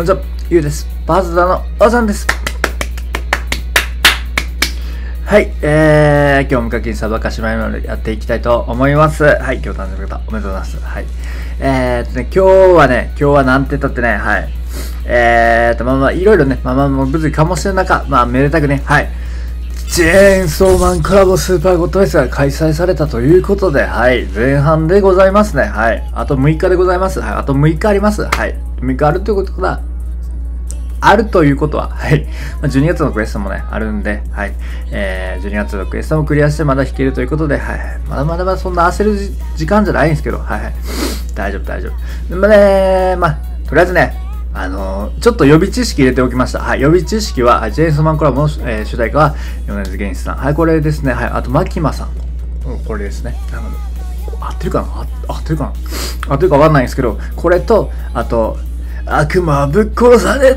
こんにちは、ゆうです。バズダのおさんです。はい、えー、今日も課金サバカシマイマルやっていきたいと思います。はい、今日誕生日の方、おめでとうございます。はい。えーとね、今日はね、今日はなんて言ったってね、はい。えーと、まあまあ、いろいろね、まあまあ、もう物理かもしれないか、まあ、めでたくね、はい。チェーンソーマンコラボスーパーゴッドフェスが開催されたということで、はい。前半でございますね。はい。あと6日でございます。はい。あと6日あります。はい。6日あるということだ。あるということは、はい。まあ12月のクエストもね、あるんで、はい。えー、12月のクエストもクリアしてまだ弾けるということで、はい。まだまだまだそんな焦る時間じゃないんですけど、はいはい。大丈夫、大丈夫。まあね、まあ、とりあえずね、あのーちょっと予備知識入れておきました。はい。予備知識は、ジェーンマンコラボの、えー主題歌は、米津玄師さん。はい、これですね。はい。あと、マキマさん。うんこれですね。なので合ってるかな？合ってるかな？合ってるかわかんないんですけど、これと、あと、悪魔ぶっ殺され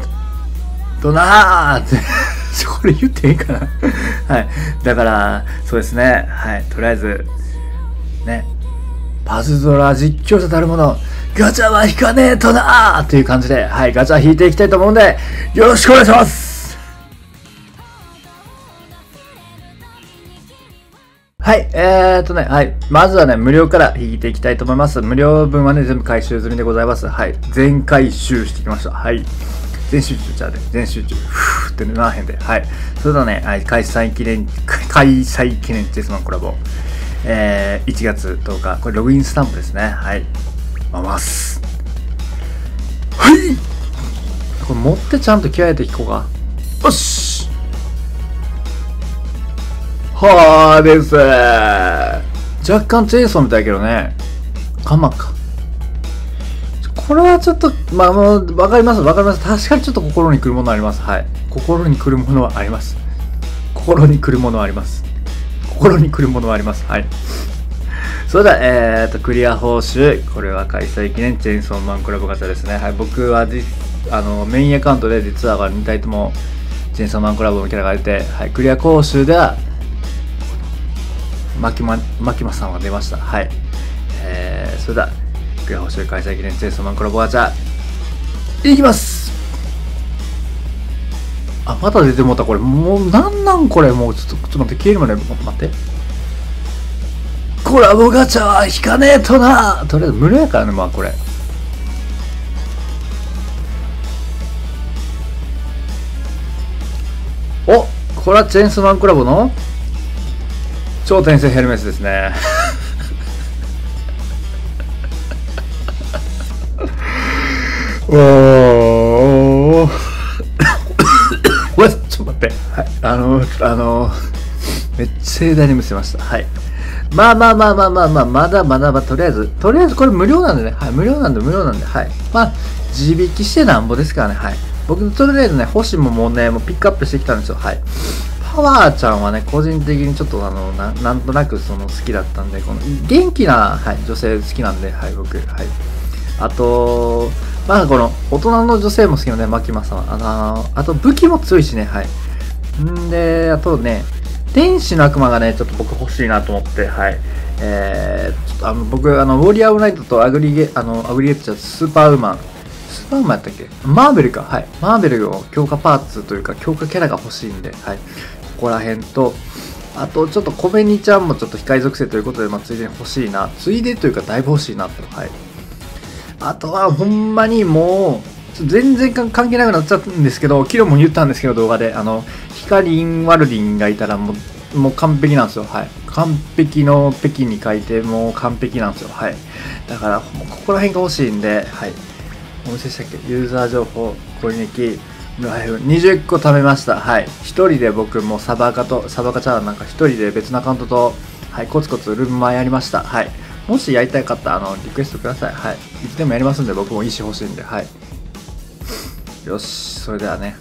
となーって これ言っていいかなはい。だから、そうですね。はい。とりあえず、ね。パズドラ実況者たるもの、ガチャは引かねえとなーっていう感じで、はい。ガチャ引いていきたいと思うんで、よろしくお願いしますはい、えーとね、はい。まずはね、無料から引いていきたいと思います。無料分はね、全部回収済みでございます。はい。全回収してきました。はい。全集中ちゃうで、全集中。ふーってね、ならへんで。はい。それではね、はい、開催記念、開催記念チェスマンコラボ。えー、1月10日。これログインスタンプですね。はい。ます。はいこれ持ってちゃんと気合入れていこうか。よしはーです若干チェーンソーみたいやけどね。カマか。これはちょっと、まあ、もう、わかります、わかります。確かにちょっと心に来るものあります。はい。心に来るものはあります。心に来るものはあります。心に来るものはあります。はい。それでは、えーと、クリア報酬。これは開催記念チェーンソーマンクラブガチャですね。はい。僕は、あの、メインアカウントで実は2体とも、チェーンソーマンクラブのキャラが出て、はい。クリア講習では、マキマ、マキマさんは出ました。はい。えー、それでは、クリア報酬開催記念チェーンソーマンコラボガチャ、いきますあ、また出てもうた、これ。もう、なんなんこれ。もう、ちょっと、ちょっと待って、消えるまで、待って。コラボガチャは引かねえとなとりあえず無料やからね、まあこれ。おこれはチェーンスマンコラボの超転生ヘルメスですね。おー ちょっと待って。はい。あの、あの、めっちゃ盛大に見せました。はい。まあまあまあまあまあまあ、まだまだまあ、とりあえず、とりあえずこれ無料なんでね。はい。無料なんで無料なんで、はい。まあ、自引きしてなんぼですからね。はい。僕、とりあえずね、星ももうね、もうピックアップしてきたんですよ。はい。パワーちゃんはね、個人的にちょっとあの、ななんとなくその好きだったんで、この元気な、はい、女性好きなんで、はい、僕、はい。あと、まあこの大人の女性も好きなので、マキマさんは。あのあと武器も強いしね、はい。んで、あとね、天使の悪魔がね、ちょっと僕欲しいなと思って、はい。えー、ちょっとあの僕、あの、ウォリアーオブナイトとアグリゲ、あの、アグリゲットスーパーウーマン、スーパーウーマンやったっけ？マーベルか、はい。マーベルの強化パーツというか、強化キャラが欲しいんで、はい。ここら辺と、あと、ちょっとコメニちゃんもちょっと控え属性ということで、まあ、ついでに欲しいな。ついでというか、だいぶ欲しいなと、はい。あとはほんまにもう、全然関係なくなっちゃったんですけど、昨日も言ったんですけど、動画で、あの、ヒカリン・ワルディンがいたらもう、もう完璧なんですよ。はい。完璧の北京に書いて、もう完璧なんですよ。はい。だから、ここら辺が欲しいんで、はい。お見せしたっけ？ユーザー情報、攻撃、ライフ20個貯めました。はい。一人で僕もサバカと、サバカチャーなんか一人で別のアカウントと、はい、コツコツルーム前やりました。はい。もしやりたかったら、あの、リクエストください。はい。いつでもやりますんで、僕も意思欲しいんで、はい。よし、それではね。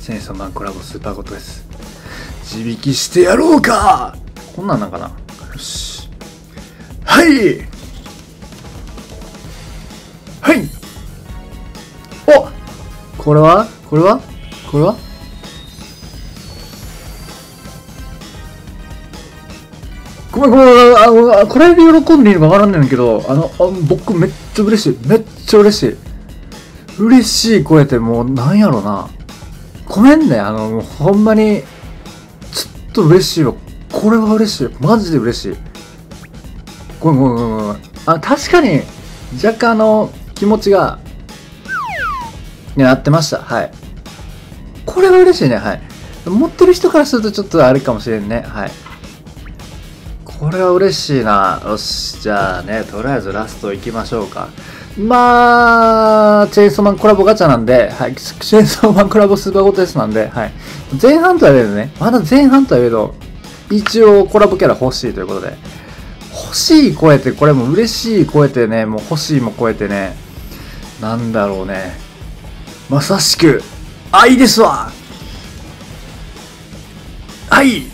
チェンソーマンコラボスーパーゴットです。自引きしてやろうかこんなんなんかな？よし。はいはいおこれは？これは？これは？ごめんごめんあのこれで喜んでいいのかわからんねんけどあのあ僕めっちゃ嬉しいめっちゃ嬉しい嬉しい声ってもうなんやろな。ごめんね、あの、ほんまに、ちょっと嬉しいわ。これは嬉しい。マジで嬉しい。ごめんごめんごめんごめん。あ、確かに、若干あの、気持ちが、になってました。はい。これは嬉しいね。はい。持ってる人からするとちょっとあれかもしれんね。はい。これは嬉しいな。よし。じゃあね、とりあえずラスト行きましょうか。まあ、チェインソーマンコラボガチャなんで、はい、チェインソーマンコラボスーパーゴテスなんで、はい。前半とは言えどね、まだ前半とは言えど、一応コラボキャラ欲しいということで、欲しい声って、これも嬉しい声ってね、もう欲しいも超えてね、なんだろうね。まさしく、愛ですわ愛おちょっ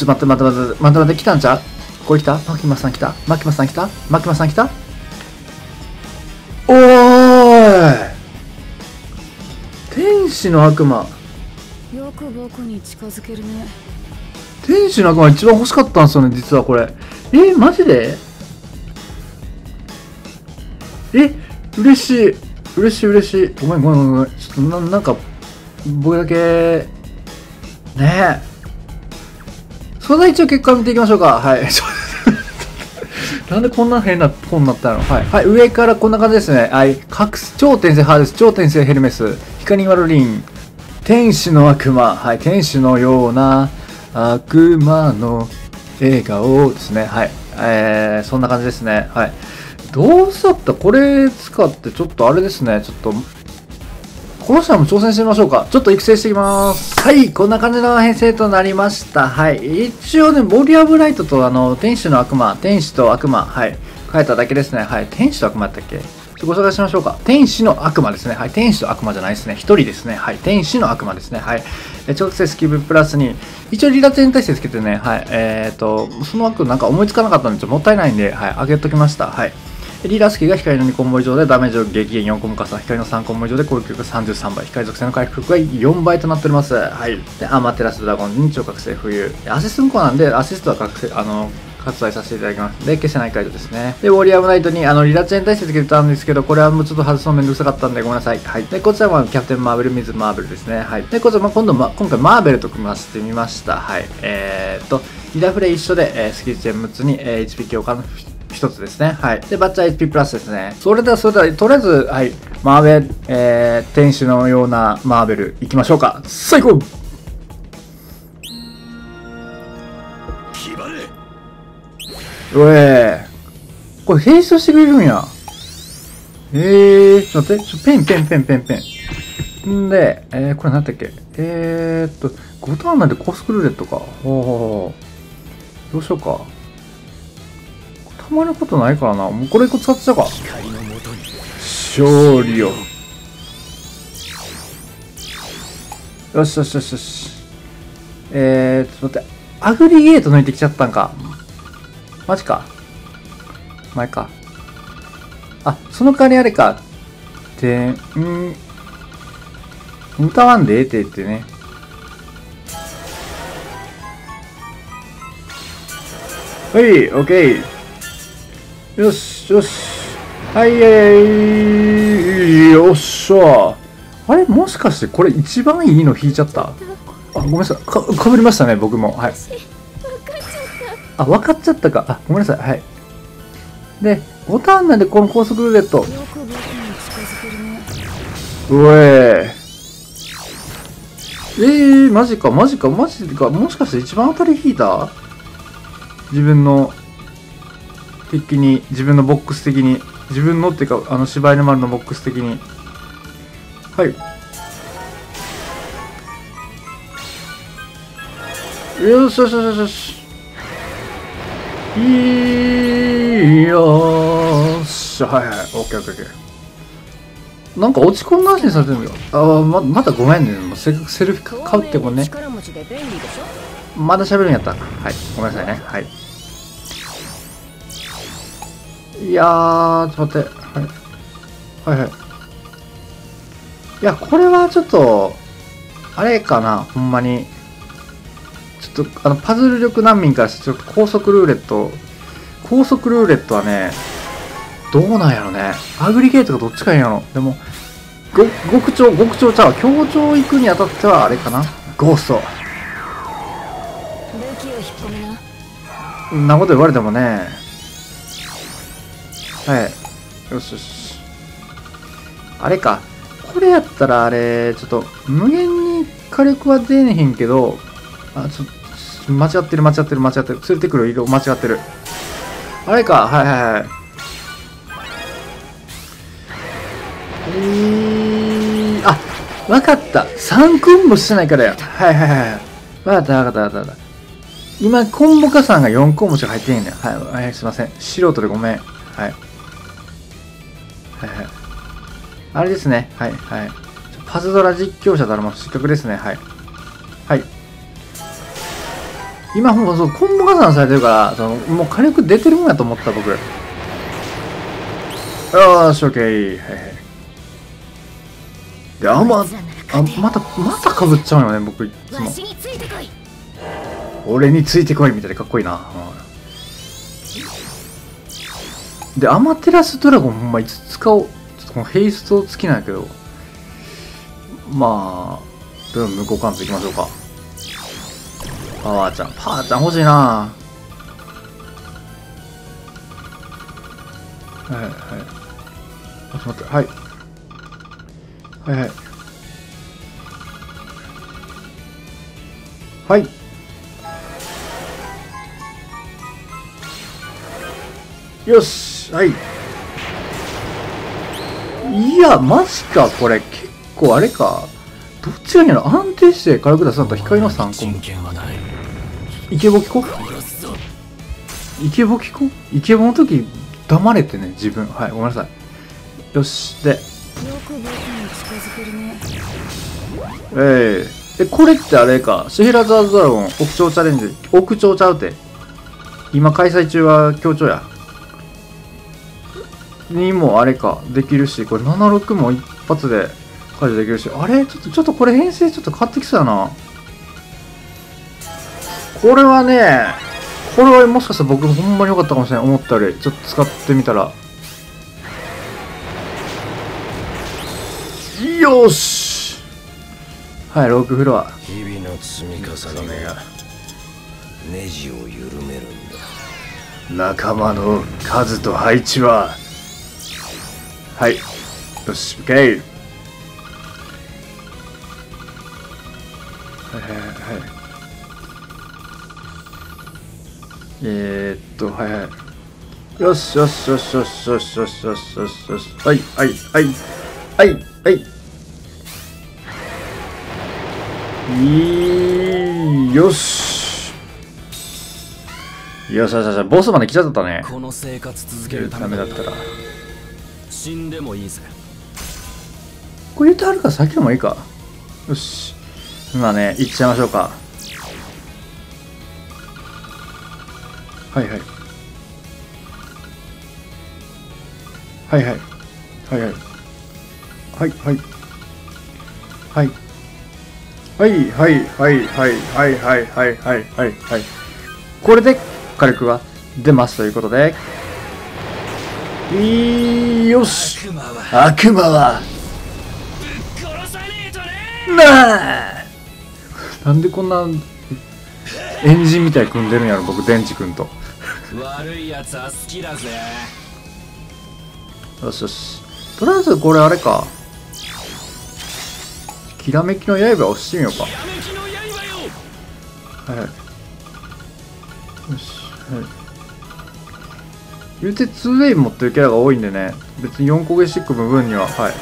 と待って待って待って待って待って来たんちゃうこれ来たマキマさん来たマキマさん来たマキマさん来たおーい天使の悪魔よく僕に近づけるね天使の悪魔一番欲しかったんですよね実はこれえー、マジでえ嬉しい嬉しい嬉しいごめんごめんごめんちょっとななんか僕だけねえそれでは一応結果見ていきましょうかはい なんでこんな変な本になったの？はい。はい、上からこんな感じですね。はい。各超転生ハーデス、超転生ヘルメス、光ワルリン、天使の悪魔、はい。天使のような悪魔の笑顔ですね。はい。えー、そんな感じですね。はい。どうしちゃった？これ使ってちょっとあれですね。ちょっとこの人も挑戦してみましょうか。ちょっと育成していきます。はい、こんな感じの編成となりました。はい。一応ね、ボリアブライトとあの、天使の悪魔、天使と悪魔、はい。変えただけですね。はい。天使と悪魔だったっけ？ちょっとご紹介しましょうか。天使の悪魔ですね。はい。天使と悪魔じゃないですね。一人ですね。はい。天使の悪魔ですね。はい。え直接気分プラスに、一応離脱に対してつけてね、はい。えっ、ー、と、その悪なんか思いつかなかったんで、ちょっともったいないんで、はい。あげときました。はい。リーダースキーが光の2コンボ以上でダメージを激減4コンボ加算、光の3コンボ以上で攻撃力33倍、光属性の回復力が4倍となっております。はい。で、アマテラスドラゴンに超覚醒冬。アシスト運行なんで、アシストは覚醒、あの、割愛させていただきます。で、消せない解除ですね。で、ウォリアムナイトに、あの、離脱に対してつけてたんですけど、これはもうちょっと外すのめんどくさかったんで、ごめんなさい。はい。で、こちらはキャプテンマーベル、水マーベルですね。はい。で、こちらも今度、ま、今回マーベルと組ませてみました。はい。えー、っと、リダフレ一緒で、えー、スキルチェン6つに、えー、HP 強化の一つですね。はい。で、バッチャー HP プラスですね。それでは、それでは、とりあえず、はい。マーベル、えー、天使のようなマーベル、いきましょうか。最高おえこれ、並走してくれるんや。えー、ちょっと待って、ちょ、ペン、ペン、ペン、ペン、ペン。んで、えー、これ何だっけえー、っと、5ターンなんでコスクルーレットか。ほうほうほう。どうしようか。たまることないからな。もうこれ一個使っちゃうか。勝利よ。よしよしよしよし。えー、ちょっと待って。アグリゲート抜いてきちゃったんか。マジか。前か。あ、その代わりあれか。で、ん歌わんでええてってね。はい、オッケー。よし、よし。はいはいよっしゃ。あれもしかしてこれ一番いいの引いちゃった？あ、ごめんなさい。か、かぶりましたね、僕も。はい。あ、分かっちゃったか。あ、ごめんなさい。はい。で、ボタンなんでこの高速ルーレット。うええー、マジか、マジか、マジか。もしかして一番当たり引いた？自分の的に自分のボックス的に自分のっていうかあの柴犬丸のボックス的に。はい。よしよしよしよし。よし。はいはいオッケーオッケーオッケー。なんか落ち込んだ話にされてるんだよ。ああままたごめんね。せっかくセルフ買うってもね。まだ喋るんやった。はい。ごめんなさいね。はいいやー、ちょっと待って。はい。はいはい。いや、これはちょっと、あれかな、ほんまに。ちょっと、あの、パズル力難民からして、ちょっと高速ルーレット、高速ルーレットはね、どうなんやろねアグリゲートがどっちかやんやろでもご極長極長ちゃう協調行くにあたってはあれかなゴーストんなこと言われてもねはい。よしよしあれか。これやったらあれちょっと無限に火力は出えへんけどあちょっと間違ってる間違ってる間違ってる。連れてくる色間違ってる。あれか。はいはいはい。えー、あわかった。3コンボしてないからや。はいはいはいわかったわかったわかった。今、コンボ加算が4項目しか入ってへんねん。はい、はい、すいません。素人でごめん。はい。あれですね。はい、はい。パズドラ実況者だらも失格ですね。はい。はい。今、もうそうコンボ加算されてるから、そのもう火力出てるもんやと思った、僕。よーし、オッケー。はいはい。で、あ、ま、あ、また、また被っちゃうよね、僕、いつも。俺についてこいみたいでかっこいいな、うんでアマテラスドラゴンほんまいつ使おうこのヘイスト付きなんやけどまあでも向こうカントいきましょうか。パワーちゃんパワーちゃん欲しいな。はいはい。あちょっと待って。はい。はいはい。はい。よし。はい。いやマジかこれ。結構あれか。どっちがいいんやろ安定して火力出すんだったら光の3個も人権はないイケボキコ？イケボキコ？イケボの時黙れてね自分。はいごめんなさい。よし。で。よく僕に近づけるねえええこれってあれか。シヘラザードラゴン屋長チャレンジ。屋長ちゃうて。今開催中は協調や。にもあれかできるしこれ76も一発で解除できるしあれ？ちょっとちょっとこれ編成ちょっと変わってきそうやな。これはねこれはもしかしたら僕ほんまに良かったかもしれない思ったより。ちょっと使ってみたら。よし！はいロークフロア。日々の積み重ねがネジを緩めるんだ。仲間の数と配置ははい。よし OK はいはいはい。えー、っとはいはい。よしよしよしよしよしよしよしよしよしはいはいはいはいはい。いいよし。よしよしよし。ボスまで来ちゃったね。この生活続けるたダめだメだったら。死んでもいいぜ。これ言ってあるから先でもいいか。よし。今ね行っちゃいましょうか。はいはい。はいはい。はいはい。はいはい。はい。はいはいはいはいはいはいはいはいはい。はいこれで火力は出ますということで。よし。悪魔は。なあ。なんでこんなエンジンみたいに組んでるんやろ僕電池くんと。悪いやつは好きだぜ。よしよし。とりあえずこれあれか。きらめきの刃を押してみようか。はい。よし。はい言うて 2way 持ってるキャラが多いんでね。別に4個ゲシック部分には。はい。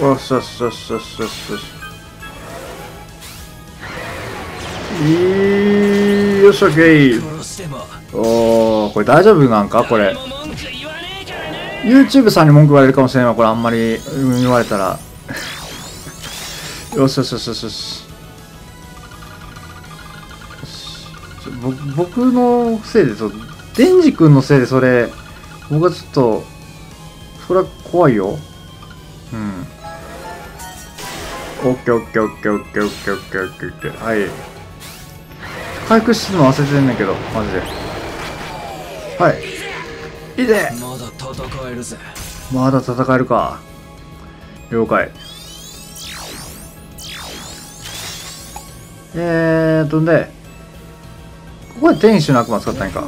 よしよしよしよしよしよしいいよし OK 殺してもおおこれ大丈夫なんかこれ YouTube さんに文句言われるかもしれんわこれあんまり言われたらよしよしよしよしよしよしちょぼ僕のせいでそうデンジ君のせいでそれ僕はちょっとそれは怖いよ。うん。オッケーオッケーオッケーオッケーオッケーオッケーオッケーオッケー。はい。回復するの忘れてんねんけどマジで。はい。いいでまだ戦えるぜ。まだ戦えるか。了解。えーとねここで天使の悪魔使ったんやか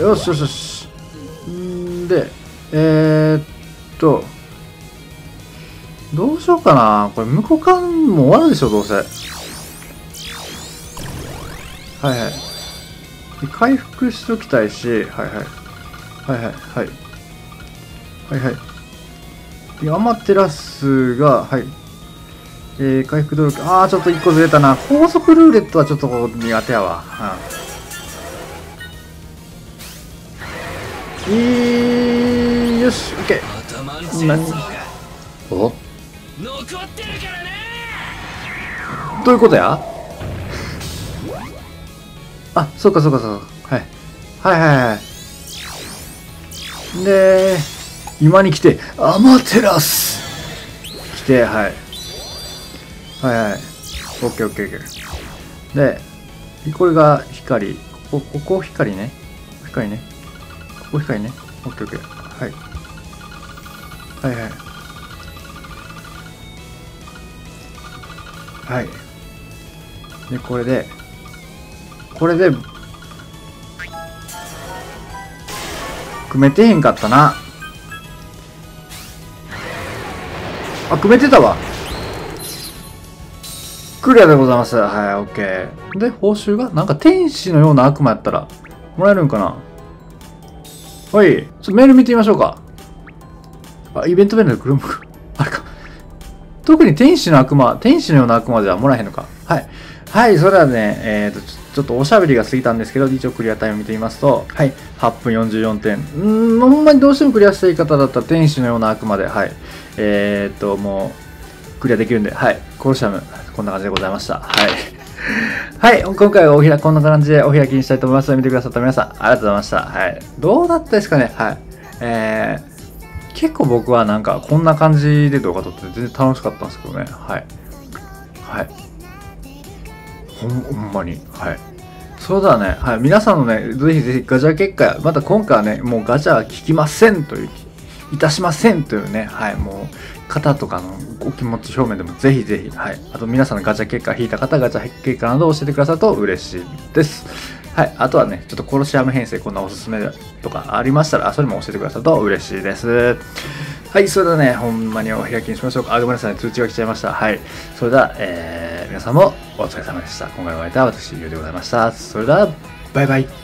よしよしよし。んでえー、っとどうしようかな。これ向こう側も終わるでしょどうせ。はいはい。回復しときたいしはいはい。はいはいはい。はいはい。アマテラスがはい。えー、回復努力。ああちょっと1個ずれたな。高速ルーレットはちょっと苦手やわ。うん。いいよし、オッケ頭んー。何おどういうことや？あ、そうかそうかそうか。はい。はいはいはい。で、今に来て、アマテラス来て、はい。はいはい。オッケーオッケーオッケー。で、これが光。ここ、ここ光ね。光ね。ここ光ね。オッケーオッケー。はい。はいはい。はい。で、これで、これで、組めてへんかったな。あ、組めてたわ。クリアでございます。はい、オッケー。で、報酬が？なんか天使のような悪魔やったら、もらえるんかな？はい。ちょっとメール見てみましょうか。あ、イベントメールでクロムク。あれか。特に天使の悪魔、天使のような悪魔ではもらえへんのか。はい。はい、それではね、えーと、ちょちょっとおしゃべりが過ぎたんですけど、一応クリアタイム見てみますと、はい、8分44点。うん、ほんまにどうしてもクリアしたい方だったら天使のような悪魔で、はい。えーと、もう、クリアできるんで、はい。コロシアム、こんな感じでございました。はい。はい、今回はおひら、こんな感じでお開きにしたいと思います、見てくださった皆さん、ありがとうございました。はい。どうだったですかね？はい。えー、結構僕はなんかこんな感じで動画撮って全然楽しかったんですけどね。はい。はい。ほんほんまに。はい。そうだね。はい。皆さんのね、ぜひぜひガチャ結果や、また今回はね、もうガチャは聞きませんという、いたしませんというね、はい。もう、方とかのお気持ち表面でもぜひぜひ、はい。あと皆さんのガチャ結果引いた方、ガチャ結果など教えてくださると嬉しいです。はい。あとはね、ちょっとコロシアム編成こんなおすすめとかありましたら、それも教えてくださると嬉しいです。はい。それではね、ほんまにお開きにしましょうか。あ、ごめんなさい。ね通知が来ちゃいました。はい。それでは、えー、皆さんもお疲れ様でした。今回のお相手は私、ゆうでございました。それでは、バイバイ。